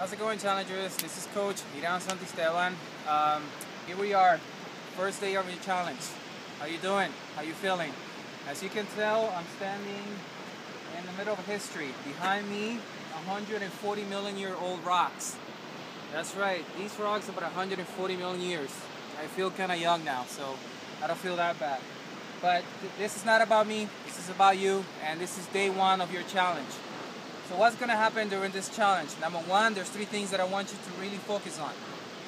How's it going, challengers? This is Coach Hiram Santisteban. Um, here we are, first day of your challenge. How you doing? How you feeling? As you can tell, I'm standing in the middle of history. Behind me, 140 million year old rocks. That's right, these rocks are about 140 million years. I feel kind of young now, so I don't feel that bad. But th this is not about me, this is about you, and this is day one of your challenge. So what's gonna happen during this challenge? Number one, there's three things that I want you to really focus on.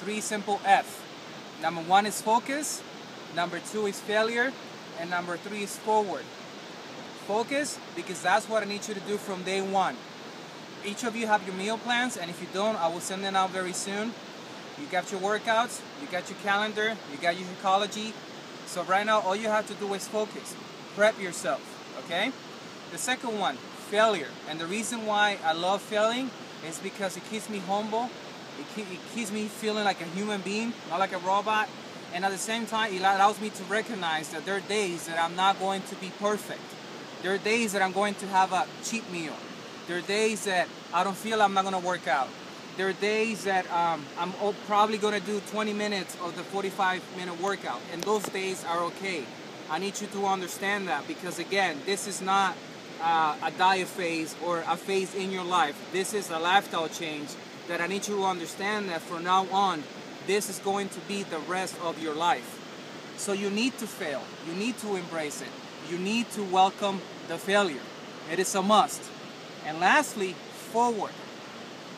Three simple F. Number one is focus, number two is failure, and number three is forward. Focus, because that's what I need you to do from day one. Each of you have your meal plans, and if you don't, I will send them out very soon. You got your workouts, you got your calendar, you got your ecology. So right now, all you have to do is focus. Prep yourself, okay? The second one, failure. And the reason why I love failing is because it keeps me humble. It, it keeps me feeling like a human being, not like a robot. And at the same time, it allows me to recognize that there are days that I'm not going to be perfect. There are days that I'm going to have a cheat meal. There are days that I don't feel I'm not going to work out. There are days that um, I'm probably going to do 20 minutes of the 45 minute workout, and those days are okay. I need you to understand that because, again, this is not uh, a diet phase or a phase in your life. This is a lifestyle change that I need you to understand that from now on, this is going to be the rest of your life. So you need to fail. You need to embrace it. You need to welcome the failure. It is a must. And lastly, forward.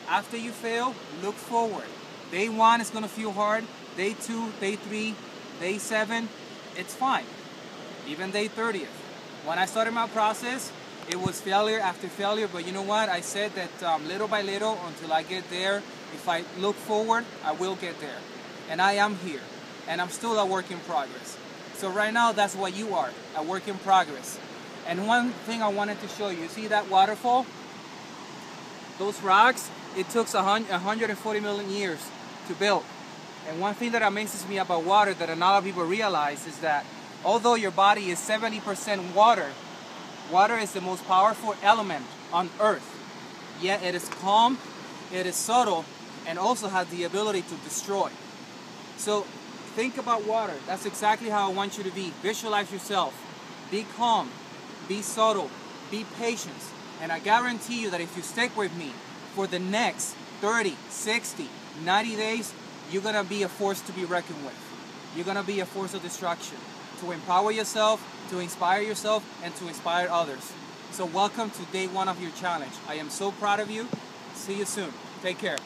After you fail, look forward. Day one is going to feel hard. Day two, day three, day seven, it's fine. Even day 30th. When I started my process, it was failure after failure, but you know what? I said that um, little by little until I get there, if I look forward, I will get there. And I am here. And I'm still a work in progress. So right now, that's what you are, a work in progress. And one thing I wanted to show you, you see that waterfall? Those rocks, it took 140 million years to build. And one thing that amazes me about water that a lot of people realize is that although your body is 70% water, water is the most powerful element on earth. Yet it is calm, it is subtle, and also has the ability to destroy. So think about water. That's exactly how I want you to be. Visualize yourself. Be calm, be subtle, be patient. And I guarantee you that if you stick with me for the next 30, 60, 90 days, you're gonna be a force to be reckoned with. You're gonna be a force of destruction to empower yourself, to inspire yourself, and to inspire others. So welcome to day one of your challenge. I am so proud of you. See you soon. Take care.